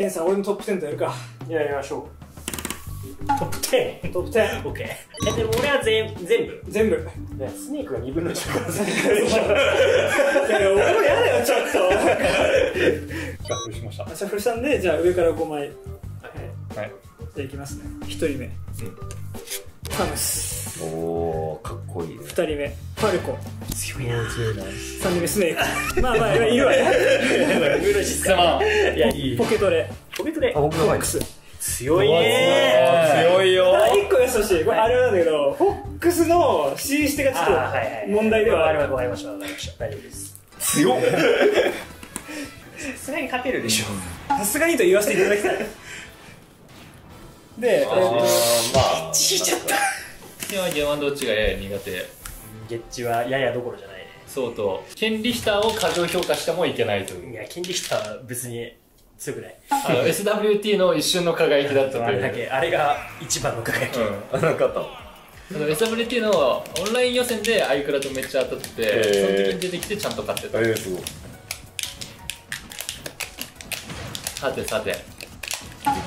ケンさん俺のトップ10とやるか。やりましょう。トップ 10? トップ 10! オッケー。えでも俺は全全部？全部。ねスネークが2分の1から。全 部いやいや俺もやだよちょっと。シャッフルしました。シャッフルしたんでじゃあ上から5枚。はい。じゃあいきますね。1人目。サムス。おーかっこいいね。2人目ファルコ。強いな。3人目スネーク。まあまあいるわよ。2分の1様いやいい。ポケトレ。ポケットであ僕の前フォックス。強いね。強いよ。ただ1個やってほし。いこれあれなんだけどフォックスの C 指定がちょっと問題ではある。わかりましたわかりました。大丈夫です。強っ。さすがに勝てるでしょ。さすがにと言わせていただきたい。で、えあーーとまあ。引いちゃった。ではゲーマンどっちがやや苦手ゲッジはややどころじゃない。ねそうとケンリヒターを過剰評価してもいけないという。いやキンリヒターは別に強くない。あの SWT の一瞬の輝きだったという。あれだけあれが一番の輝き、うん。あなんかあったのあの SWT のオンライン予選でアイクラとめっちゃ当たってて、その時に出てきてちゃんと勝ってた。えー、すごいさてさて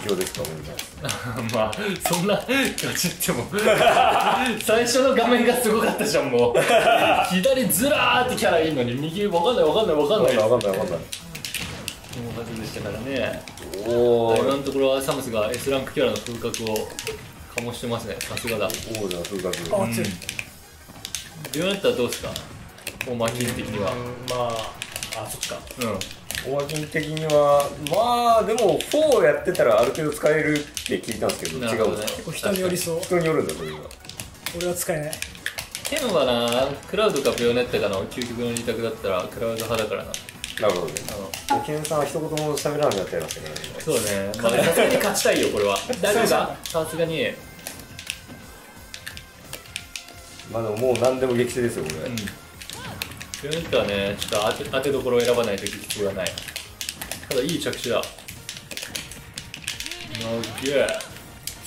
実況ですかみんなまあそんなガチっても 最初の画面がすごかったじゃんもう。左ずらーってキャラいいのに右わかんないわかんないわかんない。わかんないわかんない。もうはずでしたからね。お今ーのところはサムスが S ランクキャラの風格を醸してますねさすがだ。王者の風格。あ強い。ビオネッタはどうですか？もうマキン的には。まああそっちか。うんオマキン的にはまあでも4やってたらある程度使えるって聞いたんですけど違うんですか？結構人によりそう。人によるんだそれが俺は。使えないケンはなクラウドかビオネッタかの究極の二択だったらクラウド派だからな。なるほどね。あのケンさんは一言も喋らなくなっちゃいましたけどね。そうね。まあさすがに勝ちたいよこれは。大丈夫かさすがに。まあでももう何でも激戦ですよこれ、うんビオネッタはねちょっと当て当てどころを選ばないと必要はない。ただいい着地だ。なげ。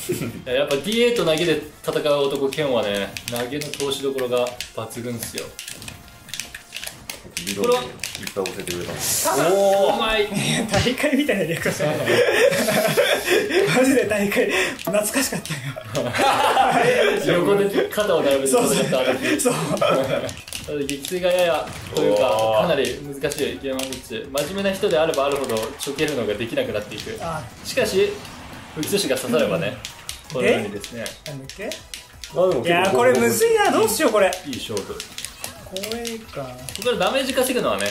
えやっぱ D8 投げで戦う男ケンはね投げの通しどころが抜群っすよ。理論でいっぱい教えてくれた。おお前大会みたいなリアクションマジで大会。懐かしかったよ。横で肩を並べて戦ったあの日そうただ撃墜がややというかかなり難しいゲームマングッチ真面目な人であればあるほどちょけるのができなくなっていく。あしかし打つ手が刺さればね、このようにですね。なんだっけ？いやーこれむずいな。どうしようこれ。いい勝負。ここれか。こからダメージ稼ぐのはね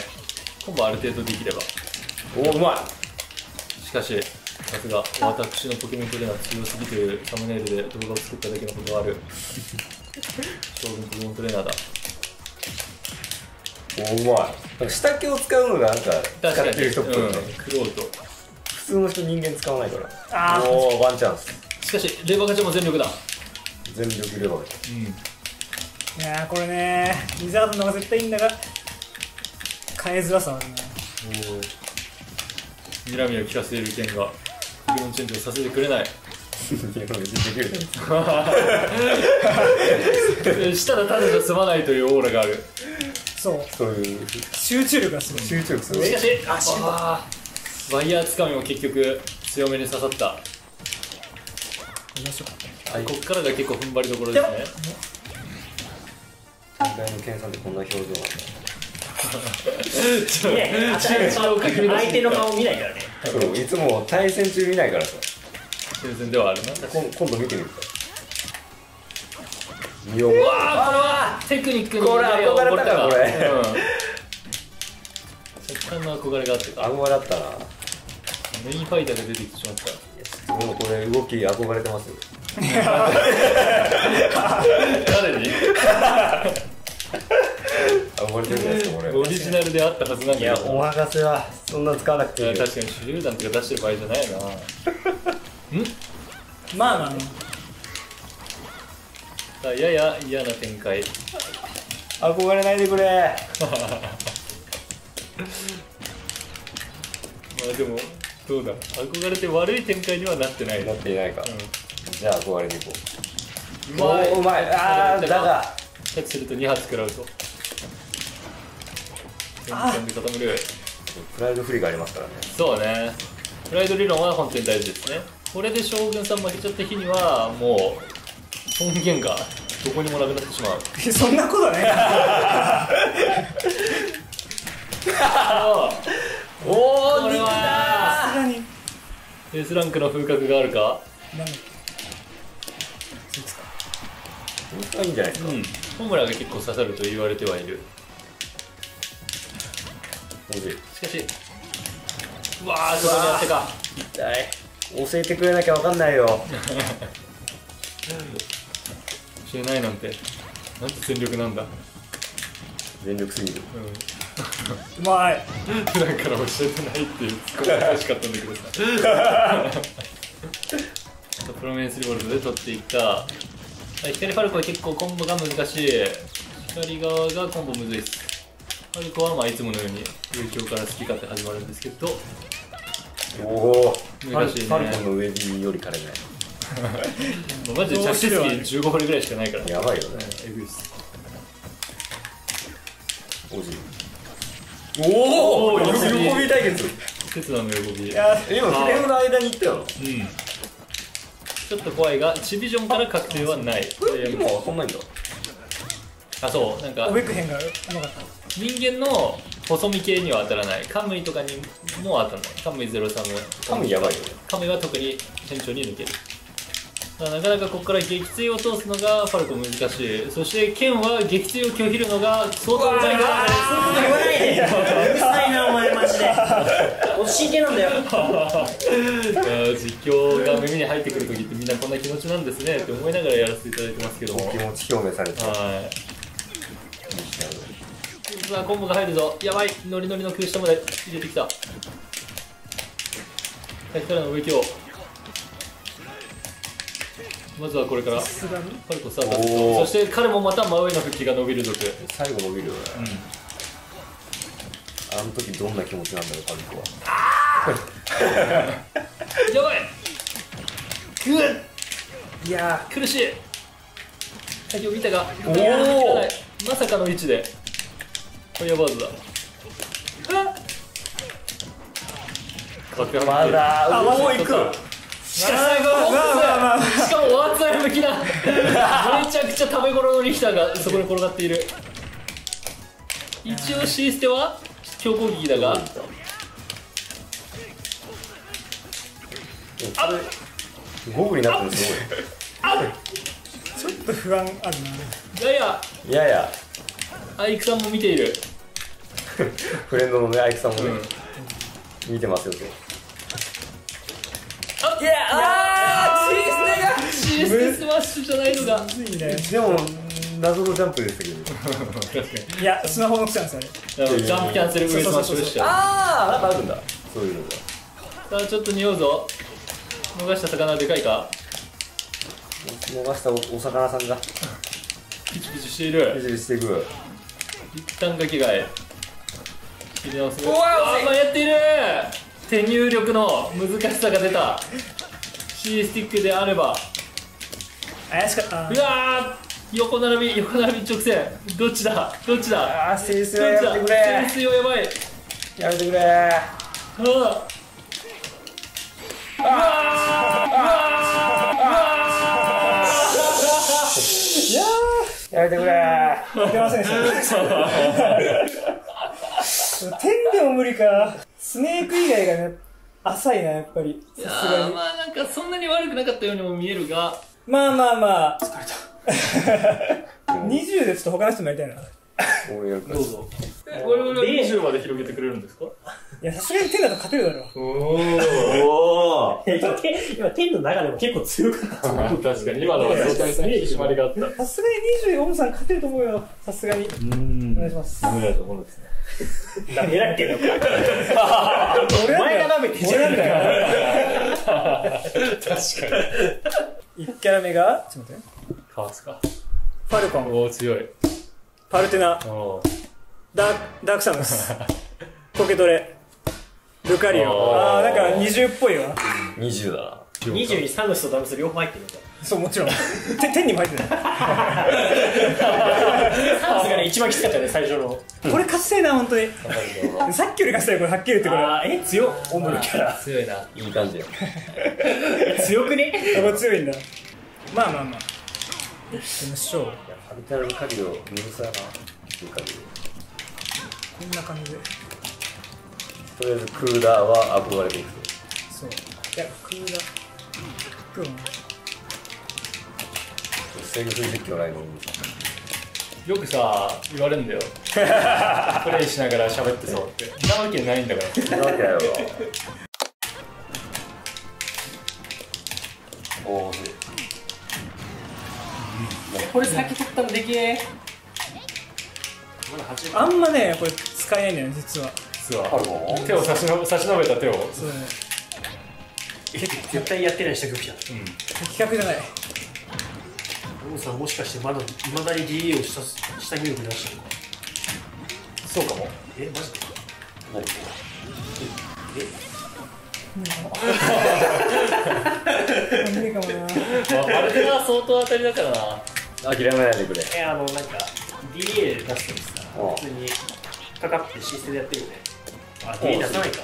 コンボある程度できれば。おおうましかしさすが私のポケモントレーナー強すぎというサムネイルで動画を作っただけのことがある。将軍ポケモントレーナーだうまい。なんか下着を使うのがなんか使ってる人っぽいね、うん、クロート普通の人人間使わないから。あー。おおワンチャンス。しかしレバーガチャも全力だ。全力レバーうん。いやーこれねリザードの方が絶対いいんだが変えづらさはあるな。睨みを利かせる剣がポケモンチェンジをさせてくれない。したらただじゃ済まないというオーラがあるそう。そういう集中力がすごい。集中力すごい。しかしあー。ワイヤーつかみも結局強めに刺さった。どうしようかはいこっからが結構踏ん張りどころですね。問題の研鑽ってこんな表情なんだね相手の顔見ないからね。そういつも対戦中見ないからさ。新鮮ではあるな。今今度見てみるか。見よ。ううわーこれはテクニックにこれ憧れたなこれ。うん。若干の憧れがあってか。憧れだったな。メインファイターが出てきてしまった。でもこれ動き憧れてますよ。誰に？憧れてるじゃないですかこれ。オリジナルであったはずなんだいやけどお任せはそんな使わなくていい確かに手榴弾とか出してる場合じゃないな。まあまあまさあやや嫌な展開。憧れないでくれ。まあでもどうだ？憧れて悪い展開にはなってない。なっていないか、じゃあ憧れていこう。うまい。うまい。あーだが。キャッチすると2発食らうと全然で固めるプライドフリーがありますからね。そうね。プライド理論は本当に大事ですね。これで将軍さん負けちゃった日にはもう尊厳がどこにもなくなってしまう。そんなことないおおこれはさすがに S ランクの風格があるか？なんだ本当はいいんじゃないですか、うん。ホムラが結構刺さると言われてはいる。しかしうわーそこにあってか。痛い。教えてくれなきゃわかんないよ 教えないなんて。なんて全力なんだ。全力すぎる。うまい。普段から教えてないっていうツッコミが欲しかったんだけどさ。プロメンスリボルトで取っていった。光ファルコは結構コンボが難しい。光側がコンボむずいです。ファルコはまあいつものように悠長から好き勝手始まるんですけど。おお難しいね。ファルコンの上により枯れない マジで着地数15ホールぐらいしかないから。やばいよね。えぐいっす。おじおお喜び。対決鉄道の喜び。いや今フレームの間に行ったよ。うん。ちょっと怖いがチビジョンから確定はない。今はそんないんだ。あそうなんかおべく変がうまかっ人間の細身系には当たらない。カムイとかにも当たらない。カムイ03多分やばいよね。カムイは特に店長に抜けるなかなかここから撃墜を通すのがファルコン難しい。そして剣は撃墜を拒否るのが相当難いがそういうこと言わないでようるさいなお前マジで。俺真剣なんだよ。いやー実況が耳に入ってくる時ってみんなこんな気持ちなんですね。って思いながらやらせていただいてますけども。気持ち表明されてはい。さあコンボが入るぞ。やばい。ノリノリの空下まで入れてきた。先からの植木をまずはこれから。たさすがに？ファルコスタート。おー。そして彼もまた真上の復帰が伸びる族最後伸びるよね。あの時どんな気持ちなんだろうファルコは。やばい。ぐっいや。苦しい。先を見たが。おー。いやー効かないまさかの位置で。ファイヤーバーズだ。あまだあまだおお行くしかし最後まあまあまあしかもワンツー向きだ。めちゃくちゃ食べ頃のリヒターがそこに転がっている。一応シーステは強攻撃だが。あゴブになってるのすちょっと不安あるな。やや。ごいいやいや。アイクさんも見ている。フレンドのねアイクさんもね、見てますよとあいやあーシーステがシーステスマッシュじゃないのが。いね。でも謎のジャンプでしたけど。いやスマホの癖なんですよあれジャンプキャンセル上スマッシュでしたさああなんかあるんだ。そういうのが。あちょっと匂うぞ逃した魚でかいか？逃したおお魚さんが。ピチピチしている。いじりしていく。一旦が着替え切り直す。うわあーまあやっている手入力の難しさが出た。C スティックであれば。怪しかった。なうわー横並び横並び直線。どっちだ？どっちだ？ああセリスどっちだ？はやめてくれ。潜水はやばい。やめてくれ。あー。やめてくれ。出ませんでした。天でも無理かスネーク以外がね浅いなやっぱり。いやさすがに。ーまあなんかそんなに悪くなかったようにも見えるが。まあまあまあ。疲れた。20でちょっと他の人もやりたいな。い俺やるからどうぞ。我々は20まで広げてくれるんですか？やさすがに天だと勝てるだろおおお今天今天の中でも結構強かった 確かに今のは相対的に引き締まりがあった。さすがに24さん勝てると思うよ。さすがに。お願いします。ダメだと思うんですねダメだっけど俺お前が舐めてんじゃん 確かに。1キャラ目がちょっと待って。かわすかファルコン。おお強い。パルテナ。おダークダークサムスコケトレ。ルカリオ。あー。あなんか20っぽいわ。20だ。な20にサムスとダムス両方入ってるのかそうもちろん。手天にも入ってない。さすがに一番きつかったね最初の。これ勝ちたいな本当に。さっきより勝ちたいこれ。はっきり言ってこれ。え強っオムのキャラ。強いな。いい感じよ。強くね？あこれ強いんだ。まあまあまあ。行きましょうハビタルカリオむずさやなっていう感じこんな感じで。とりあえずクーラーは憧れていくそう。いやクーラー。クーセルフ実況ないのによくさ言われるんだよ。プレイしながら喋ってそうって。なわけないんだから。なわけないわ。おー。これ先取ったのでけえ。まだ8あんまねこれ使えないんだよね実は。実は。あるの？手を差しの差し伸べた手を。そう。だね絶対やってないした曲じゃん。的確じゃない。オムさんもしかしてまだいまだに DA を下下入力出してるの？かそうかも。えマジで無理か。もなまあマルテナは相当当たりだからな。諦めないでくれ。えあのなんか DA 出すときさうん普通にかかってシステでやってるよねあ DA 出さないか。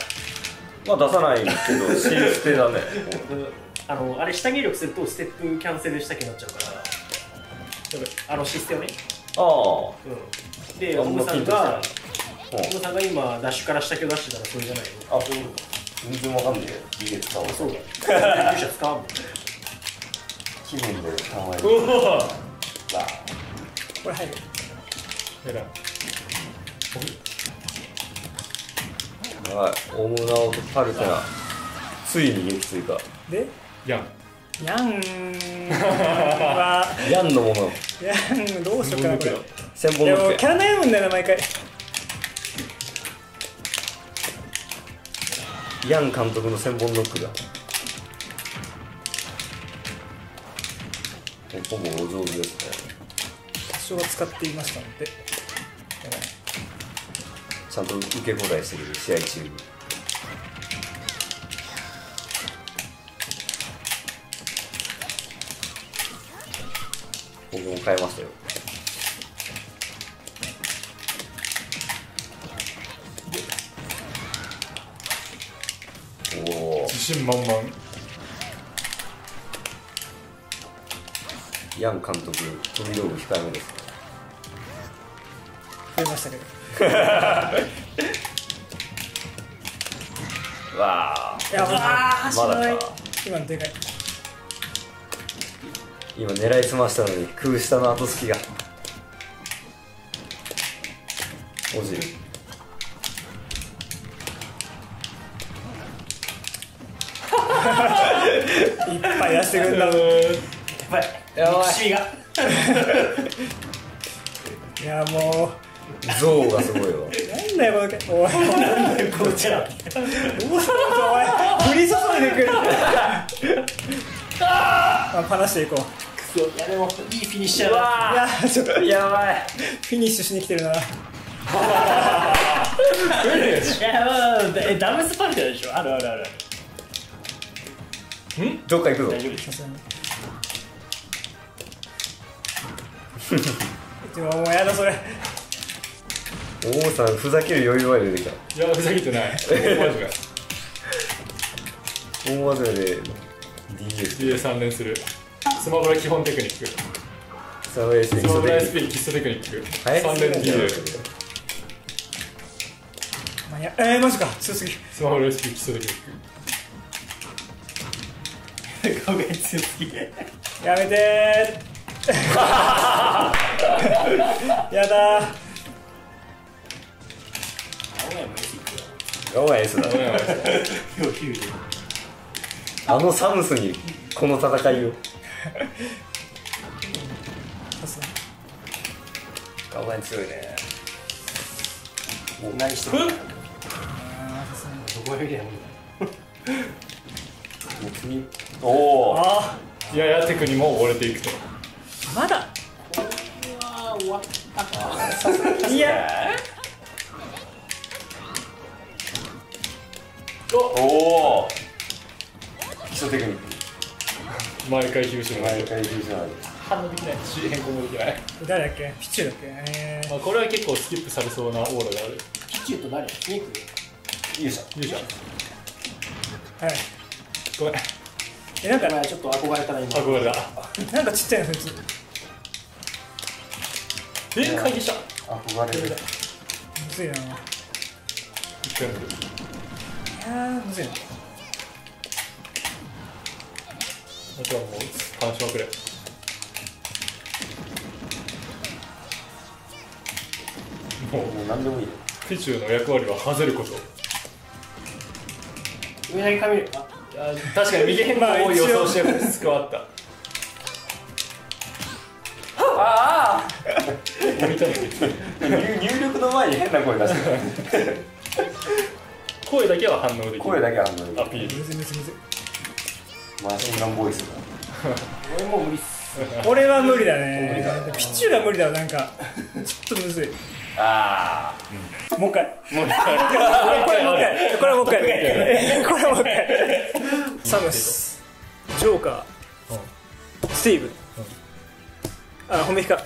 まあ出さないけど新捨てだね。あのあれ下入力するとステップキャンセルしたくなっちゃうからあのシステをね、ああ。うん、であオムさんがオムさんが今ダッシュから下手を出してたらそれじゃないの。あそういうこと。全然わかんねえよ。家使おうそうだ。使うもん。気分で考えるうこれ入る。えらいはい。オムナオとパルテナついに撃墜か。でやんヤンは。ヤンのもの。ヤンどうしようかなこれ。千本でもノックやキャラ悩むんだよな毎回ヤン監督の千本ノックだ日本もお上手ですね。多少は使っていましたので。ちゃんと受け答えしてる試合中に変えましたよ。おお自信満々。ヤン監督飛び道具控えめですね。増えましたけど。わあいやもうまだか。今のでかい今狙いすましたのに空下の後付きが。落ちる。いっぱい出してくんだ。やばい。やばい。が。いやも象がすごいわ。うなんだよこのけ。おいこちらどうしたのお前降り注いでくる。まあ話していこういやでもいいフィニッシャーだ。いやちょっとやばい。フィニッシュしに来てるな。いやまあえダブスパルテでしょ？あるあるある。どっか行くぞ。大丈夫でしょでももうやだそれ大野さんふざける余裕まで出てきた。いやふざけてない。マジか大技で DS で3連するスマブラ基本テクニック。スマブラ基 SP 基礎テクニック。早3連えー、マジか。強すぎ。るスマブラ SP 基礎テクニック。顔が強すぎて。やめてー。やだだ あのサムスにこの戦いをさすがに青が強いね。何してるあーさすがにどこよりやもんもう次おおあいややテクにも溺れていくと。ーまだ。うわ終わった。いや。おお基礎テクニック毎回厳しいの毎回優勝なんで反応できない。し変更もできない、誰だっけ？ピッチューだっけ？えまあ、これは結構スキップされそうなオーラがある。ピチューと誰？スネーク。勇者勇者ー、はい。ごめん。えなんかちょっと憧れたな今。憧れだなんかちっちゃいのそいつえ会議者憧れる。むずいな。い一回やるやーむずいなあとはもう楽しまくれもうもう何でもいいよ。ピチューの役割はハゼること上だけ髪るあ確かに右変更を予想してるスクワッタ ああ。入 入力の前に変な声出してる。声だけは反応できる。声だけあんのにアピール。むずいむずいむずいマシンガンボイスが俺もう無理っす。俺は無理だ無理だね。ピッチューが無理だわ。なんかちょっとむずい。あもう一回。もうこれもう一回。これもう一回。これ もう一回。サムス。ジョーカー。スティーブ。あホメヒカフ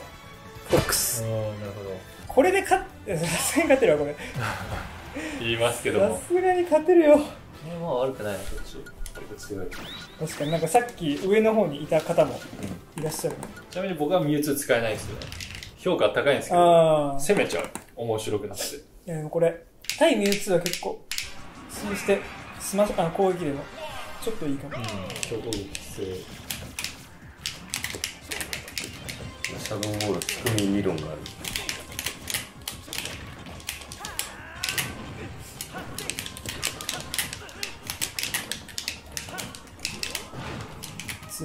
ォックス。ああなるほど。これで勝っさすがに勝てるわこれ 言いますけどさもすがに勝てるよ。まあ悪くないなそっち確かになんかさっき上の方にいた方もいらっしゃる。ちなみに僕はミュウツー使えないんですよね。評価高いんですけど。ああ攻めちゃう。面白くなって。いやでもこれ対ミュウツーは結構そうしてスマッシュあ攻撃でもちょっといいかも、強攻撃性。シャドウボール含み理論がある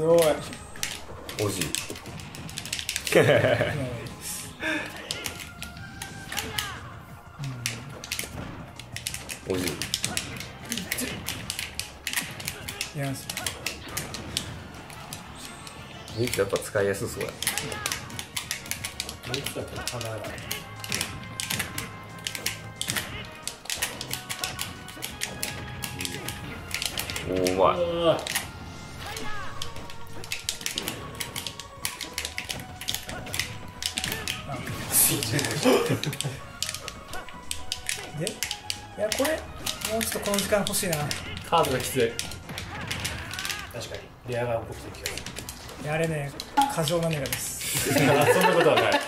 強い。おじ。いおじ。いいやミキやっぱ使いやすそうや。無理っすだったら離れないおーうまい間欲しいな。カードがきつい。確かに。レアが起こってる気がするいやあれね過剰なネガです。そんなことはない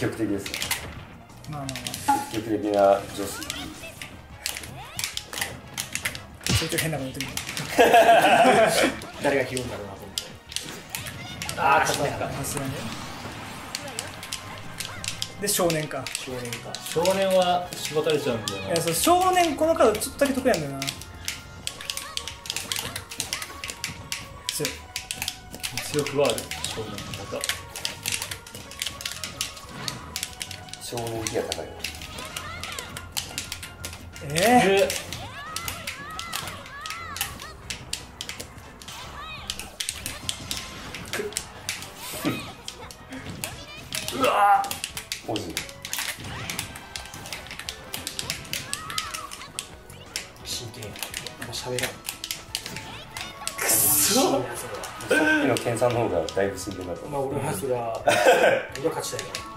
積極的です。ねまあまあまあ積極的な女子ちょいちょい変なこと言ってみる誰が拾うんだろうなと思ってああ勝ったかさす。がにで少年か少年か少年は絞たれちゃうんだよないやそう少年このカードちょっとだけ得意なんだよな強い強くはある少年また少年気が高い。ええうわおじ真剣もう喋らんくそい。やそれはさっきの研さんの方がだい。ぶ真剣だったまあ俺はそれは俺は勝ちたい。から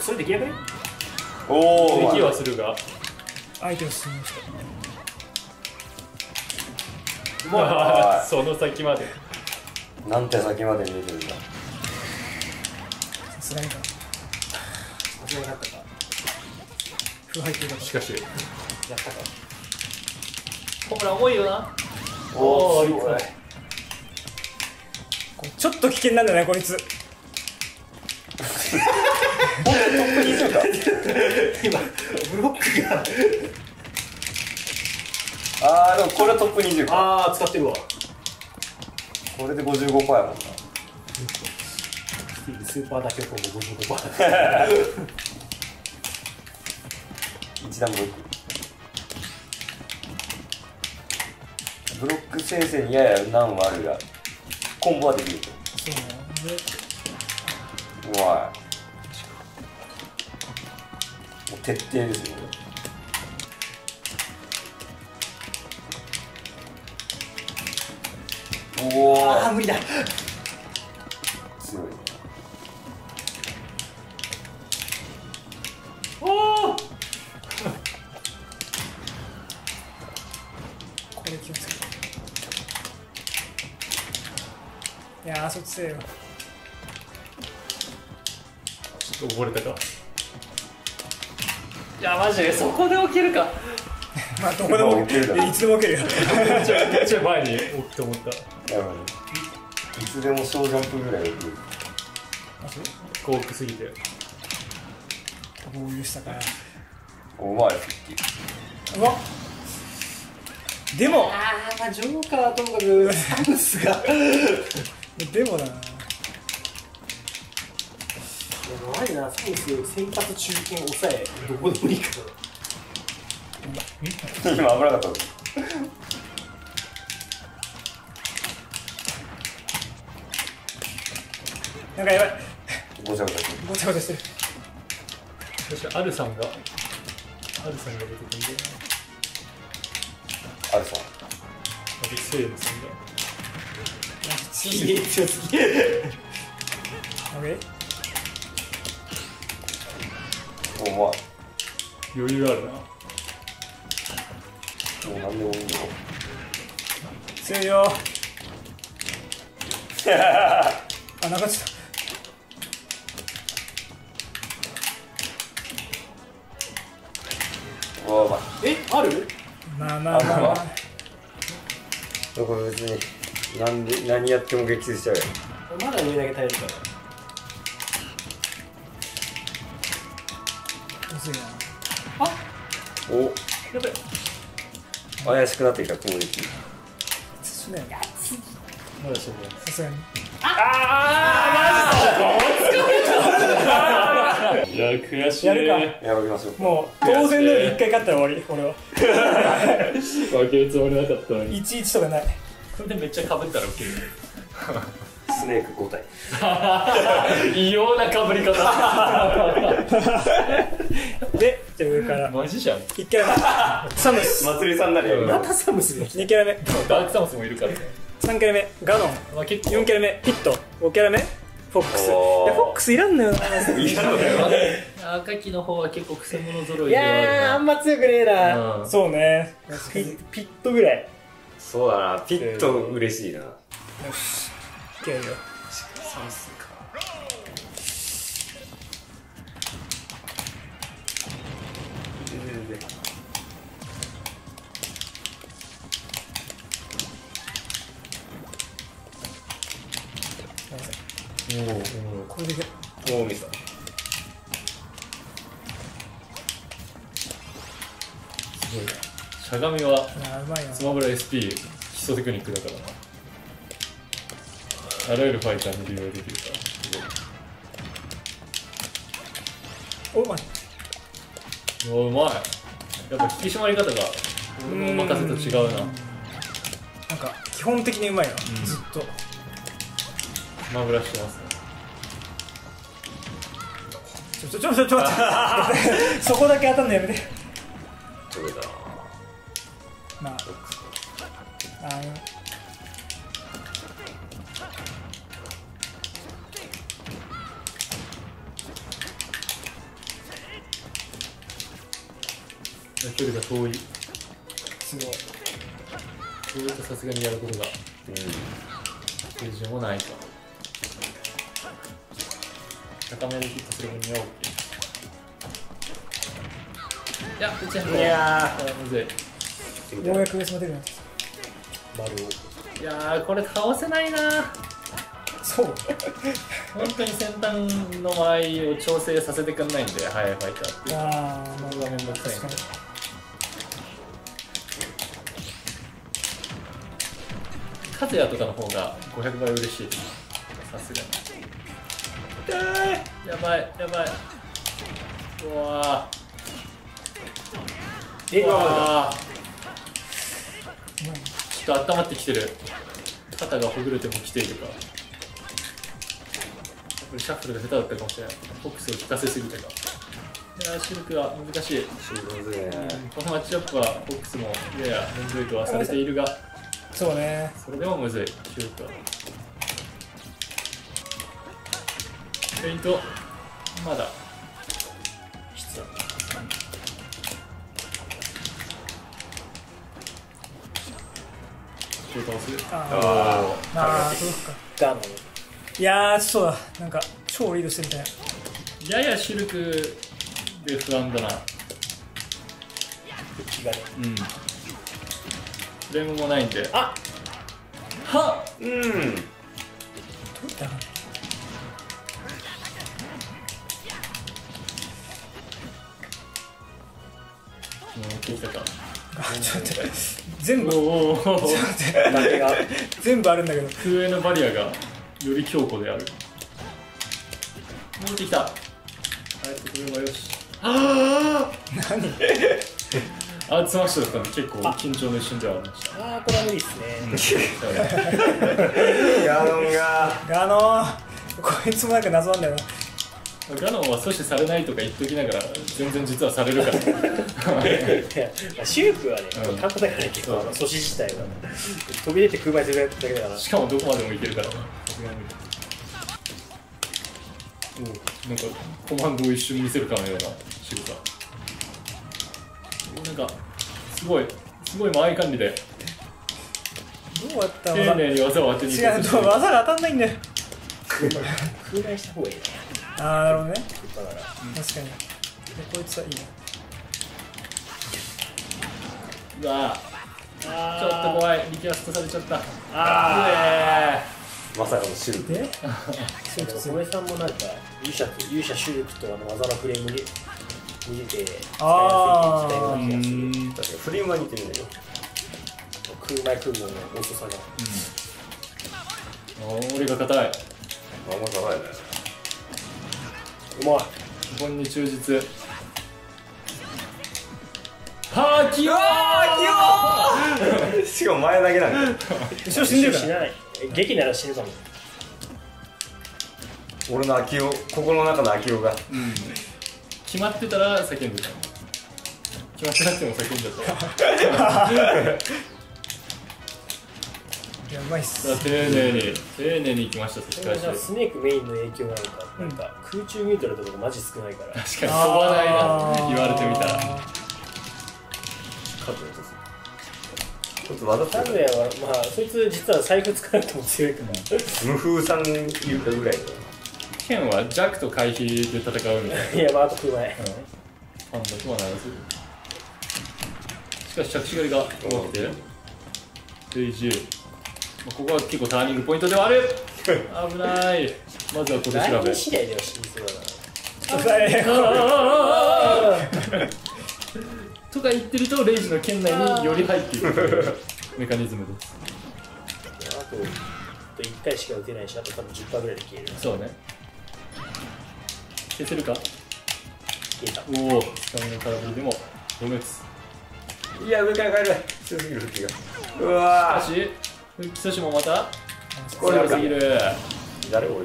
それできなくねおおできはするが相手を進みましたうまい。はその先まで。いなんて先まで見えてるんだ。さすがにか間違いなかったか。風入ってるかしかし。やったか。ホームラン重いよな。おおすーごい。ちょっと危険なんだよねこいつ 今ブルホがあーでもこれはトップ20か。ああ使ってるわ。これで55%やもんな。スーパーだけコンボ55%一段ブロック。ブロック先生にやや難はあるがコンボはできると。そうな。んでうまい徹底ですよおおああ無理だ。強いおお これ気をつけて。いやーそっちせえよちょっと溺れたかいやマジでそこで起きるか。まあどこでもまあ置けるいつでも置けるよ。ちょちょ前に起きて思った。いつでも小ジャンプぐらいできる。幸福すぎて。合流したか。らお前うわ。でも。ああまあジョーカーはともかくサムスが。でもなマジなサムス先発中堅抑えどこでもいいから今危なかったなんかやばいごちゃごちゃごちゃごちゃしてる私アルさんがアルさんが出てくるんだよなあるさんあれセーブさんが強すぎ強すぎオッケーお前も余裕あるな。う何でもいいよ。強いよあ中ちうわうまい。えある？まあまあまあ。まあ。これ別に何で何やっても撃墜しちゃうよ。まだ上投げ耐えるからお怪しくなってきた攻撃。進めないまださすがにないいや悔しい。やるかやりましょうもう当然のように1回勝ったら終わり俺は。負けるつもりなかったのに。11とかない。これでめっちゃかぶったらウケる。スネーク5体。異様なかぶり方でじゃあ上から。マジじゃん。1回目。サムス。祭りさんならやるまたサムスが来2キャラ目。ダークサムスもいるからね。3キャラ目。ガノン。まあ結構4キャラ目。ピット。5キャラ目。フォックス。いやフォックスいらんのよ。ないらんのよ。赤木の方は結構くせ者揃いいではあるやーあんま強くねえな。うん。そうね。ピピットぐらい。そうだな。ピッと嬉しいな。よし。いけるよ。サムスかこれでいけるもう。ミスだすごいなしゃがみはスマブラ SP 基礎テクニックだからなあらゆるファイターに利用できるからおう。まいおう。まいやっぱ引き締まり方が俺の任せと違う。ななんか基本的にう。まいな、ずっとマブラしてますね。ちょちょちょちょちょそこだけ当たんのやめてそれだまああの距離が遠いすごいそういうとさすがにやることがステージもないか高めでヒットする分には OK いや打ちいやあむずいようやく上島出るなっていやーこれ倒せないな。そう。本当に先端の間合いを調整させてくんないんでハイファイターっていう。ああまあそれがめんどくさいんで確かにカズヤとかの方が500倍嬉しいさすがに痛い。やばいやばい。うわえーうわー。ちょっと温まってきてる。肩がほぐれてもきているか。これシャッフルが下手だったかもしれない。フォックスを効かせすぎたか。いやーシルクは難しい。むずいね。このマッチアップはフォックスもややめんどいとはされているが。そうね。それでもむずいシュートはフェイント。まだ。質は。シュートをするああーあーそうか。いやーそうだ。なんか超リードしてるみたい。なややシルクで不安だな。気がねうん。フレームもないんで。あはっ。うん全部おお崖が全部あるんだけど。空へのバリアがより強固である。戻ってきた。あえてくればよし。あ何？あアーツマッシュだったんで結構緊張の一瞬ではありました。ああこれは無理っすねガノンが。あのー、こいつもなんか謎なんだよなガノンは阻止されないとか言っときながら全然実はされるから。シュークはね、うん。簡単だからね結構阻止自体は飛び出て空前するだけだから。しかもどこまでもいけるから。さすがにおなんかコマンドを一瞬見せるかのような仕草。おなんかすごいすごい間合い管理で。どうやった丁ら寧に技を当てにい違うと技が当たんないんだよ。空前した方がいいなああなるほどね。だから確かに。でこいつはいいな。うわちょっと怖い。リキャストされちゃった。ああまさかのシルク。で？でも小江さんもなんか勇者と勇者シュークとあの技のフレームに似てて使いやすいってあー言ったような気がす。るうん。確かにフリーマン似てるんだよ空前空後の遅さが。うん。俺が硬い。あんま高いね。うまい基本に忠実。パーキオー！しかも前だけなんだ。よ後ろ死んでるから。死なない。え劇なら死ぬかも。俺の秋代心の中の秋代が。うん。決まってたら叫んでた。決まってなくても叫んじゃった いやうまいっす。丁寧に丁寧にいきましたそし。スネークメインの影響なのか、なんか空中ミュートルとかがマジ少ないから。確かに飛ばないな言われてみた。らカットの一つこい。つ技タってるンヤはまあそいつ実は財布使わなくても強いから。無風さん言うかぐらいの剣は弱と回避で戦うみたいな。いやまああと空前。ファンだとはならずしかし着地狩りが多くてレイジまあここは結構ターニングポイントではある。危ない。まずは小手調来べ年次第では死にそうだなとか言ってるとレイジの圏内により入っていくメカニズムです。あとあと1回しか打てないしあと多分10%ぐらいで消えるそうね。消せるか？消えた。おおスタミナ空振りでも。消滅しいや上から帰る強すぎる吹きがうわかし復帰阻止もまた。こすぎるー誰俺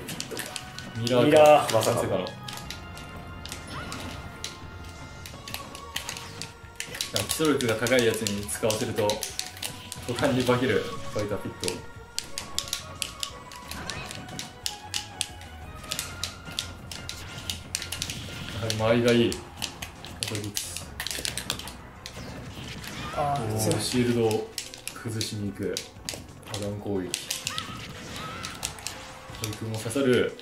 ミラーか。ミラー。まさかの基礎力が高いやつに使わせると途端に化けるファイターピット。やはり間合いがいい。あおあシールドを崩しに行く破断攻撃トリクも刺さる。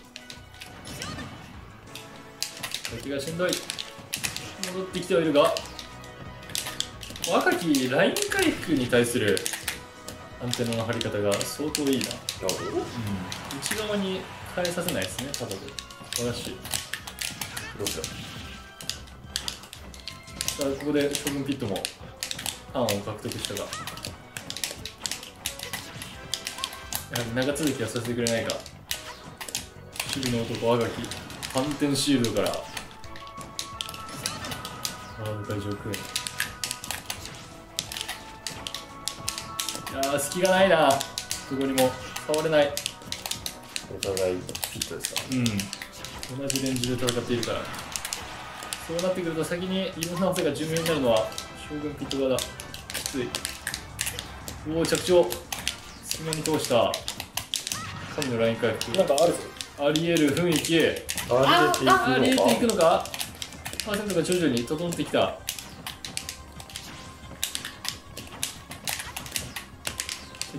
先がしんどい。戻ってきてはいるが若きライン回復に対するアンテナの張り方が相当いいな、なるほど。内側に変えさせないですねパタで素晴らしいどうしよさあここで将軍ピットも案を獲得したが長続きはさせてくれないか。守備の男あがき。反転シールドから。ワールド会上空へいやー隙がないな。どこにも。触れない。うお互いピットですか？うん。同じレンジで戦っているから。そうなってくると先にいろんな技が寿命になるのは将軍ピット側だ。きつい。おお着地隙間に通した神のライン回復。なんかあるぞ。ありえる雰囲気あありえていりえていくのか。パーセントが徐々に整ってきた。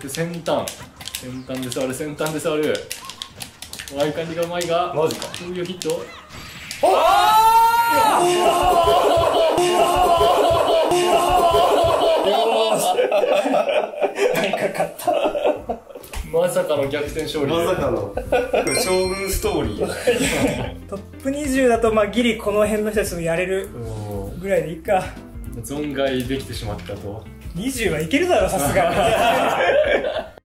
先端。先端で触る先端で触るワイ感じがうまいがマジか。そういうヒットまさかの逆転勝利。まさかの将軍ストーリー。トップ20だとまあギリこの辺の人たちもやれるぐらいでいいか。存外できてしまったと。20はいけるだろさすが